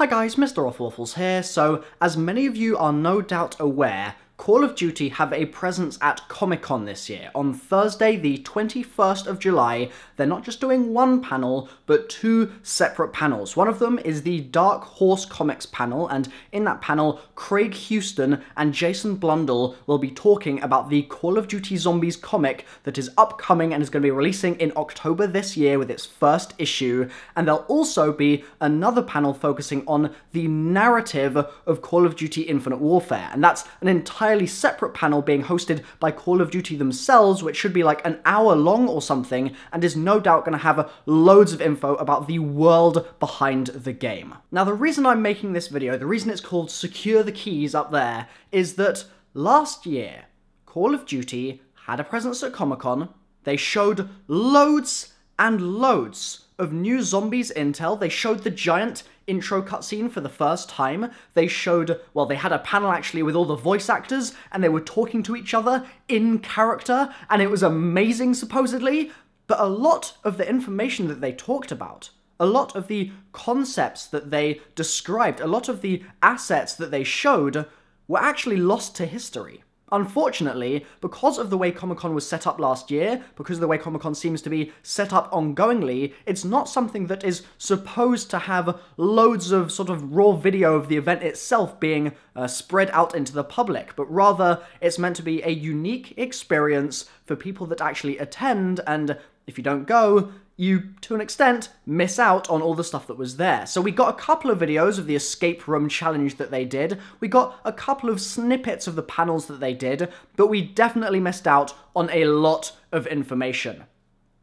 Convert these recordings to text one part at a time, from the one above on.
Hi guys, Mr. RoflWaffles here. So, as many of you are no doubt aware, Call of Duty have a presence at Comic Con this year. On Thursday, the 21st of July, they're not just doing one panel, but two separate panels. One of them is the Dark Horse Comics panel, and in that panel, Craig Houston and Jason Blundell will be talking about the Call of Duty Zombies comic that is upcoming and is going to be releasing in October this year with its first issue. And there'll also be another panel focusing on the narrative of Call of Duty Infinite Warfare, and that's an entire entirely separate panel being hosted by Call of Duty themselves, which should be like an hour long or something, and is no doubt going to have loads of info about the world behind the game. Now, the reason I'm making this video, the reason it's called Secure the Keys up there, is that last year, Call of Duty had a presence at Comic Con. They showed loads and loads of new zombies intel. They showed the giant intro cutscene for the first time. They showed, well, they had a panel actually with all the voice actors, and they were talking to each other in character, and it was amazing, supposedly. But a lot of the information that they talked about, a lot of the concepts that they described, a lot of the assets that they showed were actually lost to history. Unfortunately, because of the way Comic Con was set up last year, because of the way Comic Con seems to be set up ongoingly, it's not something that is supposed to have loads of sort of raw video of the event itself being uh, spread out into the public, but rather it's meant to be a unique experience for people that actually attend, and if you don't go, you, to an extent, miss out on all the stuff that was there. So we got a couple of videos of the escape room challenge that they did, we got a couple of snippets of the panels that they did, but we definitely missed out on a lot of information.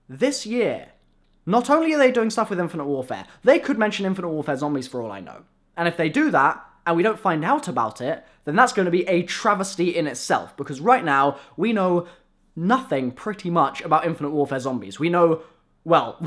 This year, not only are they doing stuff with Infinite Warfare, they could mention Infinite Warfare zombies for all I know. And if they do that, and we don't find out about it, then that's going to be a travesty in itself, because right now, we know nothing pretty much about Infinite Warfare zombies. We know well,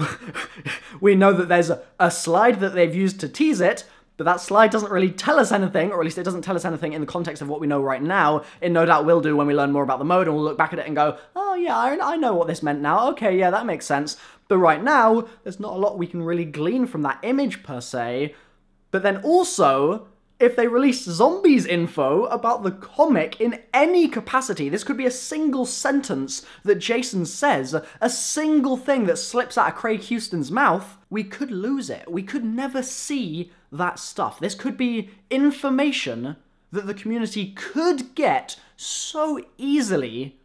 we know that there's a, a slide that they've used to tease it, but that slide doesn't really tell us anything, or at least it doesn't tell us anything in the context of what we know right now. It no doubt will do when we learn more about the mode, and we'll look back at it and go, oh yeah, I, I know what this meant now. Okay, yeah, that makes sense. But right now, there's not a lot we can really glean from that image per se. But then also, if they release zombies info about the comic in any capacity. This could be a single sentence that Jason says, a single thing that slips out of Craig Houston's mouth. We could lose it. We could never see that stuff. This could be information that the community could get so easily,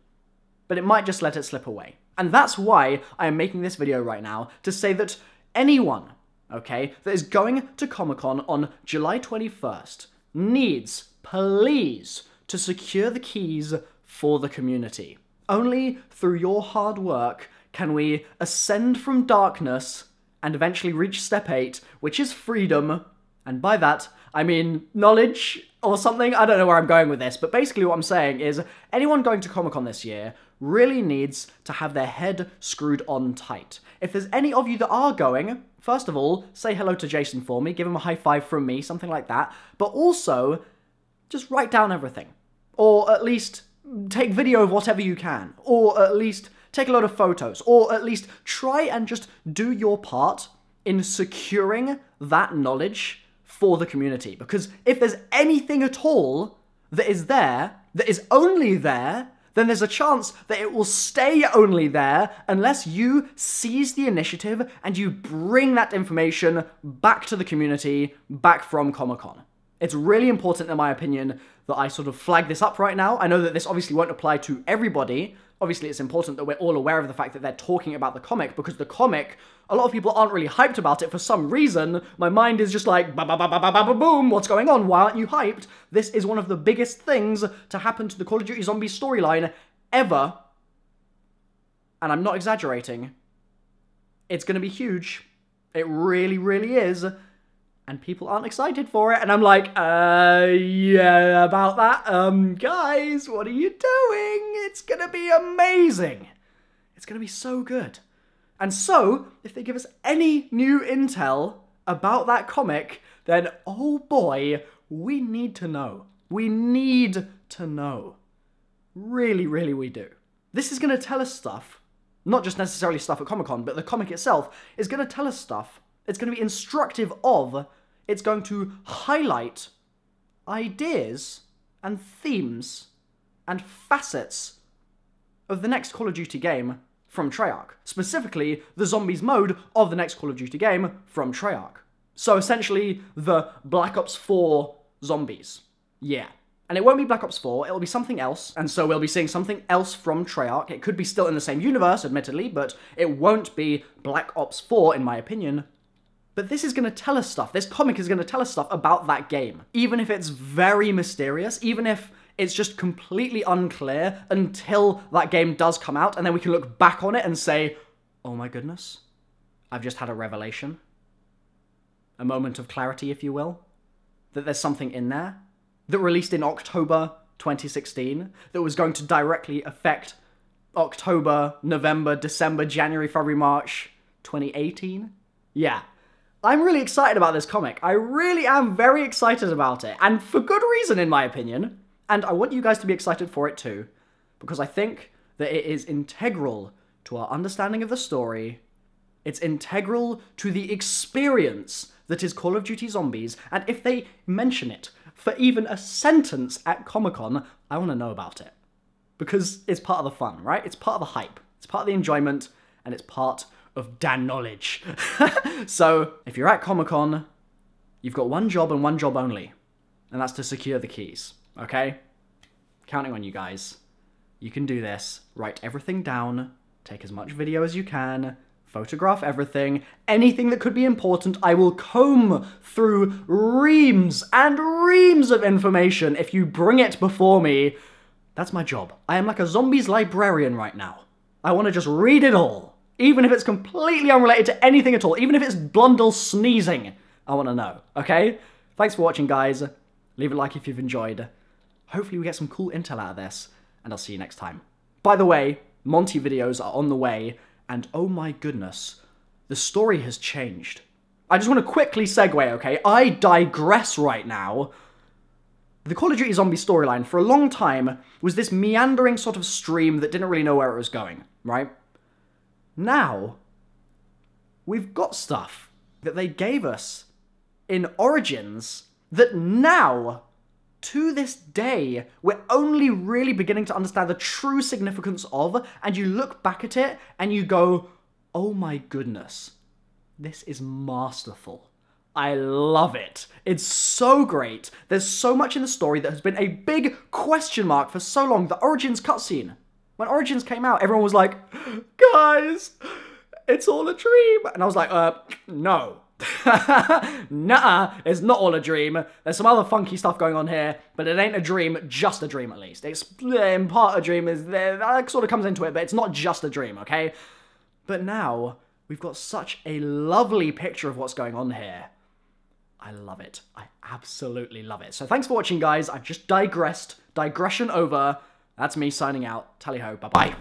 but it might just let it slip away. And that's why I am making this video right now, to say that anyone okay, that is going to Comic Con on July 21st needs, please, to secure the keys for the community. Only through your hard work can we ascend from darkness and eventually reach step 8, which is freedom. And by that, I mean knowledge or something. I don't know where I'm going with this, but basically what I'm saying is anyone going to Comic Con this year really needs to have their head screwed on tight. If there's any of you that are going, first of all, say hello to Jason for me, give him a high five from me, something like that. But also, just write down everything. Or at least take video of whatever you can. Or at least take a lot of photos. Or at least try and just do your part in securing that knowledge for the community. Because if there's anything at all that is there, that is only there then there's a chance that it will stay only there unless you seize the initiative and you bring that information back to the community, back from Comic Con. It's really important, in my opinion, that I sort of flag this up right now. I know that this obviously won't apply to everybody. Obviously, it's important that we're all aware of the fact that they're talking about the comic because the comic, a lot of people aren't really hyped about it for some reason. My mind is just like, ba ba ba ba ba ba boom, what's going on? Why aren't you hyped? This is one of the biggest things to happen to the Call of Duty Zombies storyline ever. And I'm not exaggerating. It's going to be huge. It really, really is and people aren't excited for it. And I'm like, uh, yeah, about that. Um, guys, what are you doing? It's gonna be amazing. It's gonna be so good. And so, if they give us any new intel about that comic, then oh boy, we need to know. We need to know. Really, really, we do. This is gonna tell us stuff, not just necessarily stuff at Comic Con, but the comic itself is gonna tell us stuff it's going to be instructive of It's going to highlight ideas and themes and facets of the next Call of Duty game from Treyarch. Specifically, the zombies mode of the next Call of Duty game from Treyarch. So essentially, the Black Ops 4 zombies. Yeah. And it won't be Black Ops 4, it'll be something else, and so we'll be seeing something else from Treyarch. It could be still in the same universe, admittedly, but it won't be Black Ops 4, in my opinion. But this is going to tell us stuff. This comic is going to tell us stuff about that game. Even if it's very mysterious, even if it's just completely unclear until that game does come out, and then we can look back on it and say, oh my goodness, I've just had a revelation. A moment of clarity, if you will. That there's something in there that released in October 2016 that was going to directly affect October, November, December, January, February, March 2018. Yeah. I'm really excited about this comic. I really am very excited about it, and for good reason, in my opinion. And I want you guys to be excited for it too, because I think that it is integral to our understanding of the story. It's integral to the experience that is Call of Duty Zombies, and if they mention it for even a sentence at Comic Con, I want to know about it. Because it's part of the fun, right? It's part of the hype, it's part of the enjoyment, and it's part of Dan knowledge. so, if you're at Comic Con, you've got one job and one job only, and that's to secure the keys, okay? Counting on you guys. You can do this. Write everything down, take as much video as you can, photograph everything, anything that could be important, I will comb through reams and reams of information if you bring it before me. That's my job. I am like a zombies librarian right now. I want to just read it all. Even if it's completely unrelated to anything at all, even if it's Blundell sneezing, I want to know, okay? Thanks for watching, guys. Leave a like if you've enjoyed. Hopefully we get some cool intel out of this, and I'll see you next time. By the way, Monty videos are on the way, and oh my goodness, the story has changed. I just want to quickly segue, okay? I digress right now. The Call of Duty Zombie storyline for a long time was this meandering sort of stream that didn't really know where it was going, right? Now, we've got stuff that they gave us in Origins that now, to this day, we're only really beginning to understand the true significance of, and you look back at it and you go, oh my goodness, this is masterful. I love it. It's so great. There's so much in the story that has been a big question mark for so long. The Origins cutscene. When Origins came out, everyone was like, guys, it's all a dream. And I was like, uh, no. nah, it's not all a dream. There's some other funky stuff going on here, but it ain't a dream, just a dream at least. It's in part a dream is there that sort of comes into it, but it's not just a dream, okay? But now we've got such a lovely picture of what's going on here. I love it. I absolutely love it. So thanks for watching, guys. I've just digressed. Digression over. That's me signing out. Tally ho. Bye bye.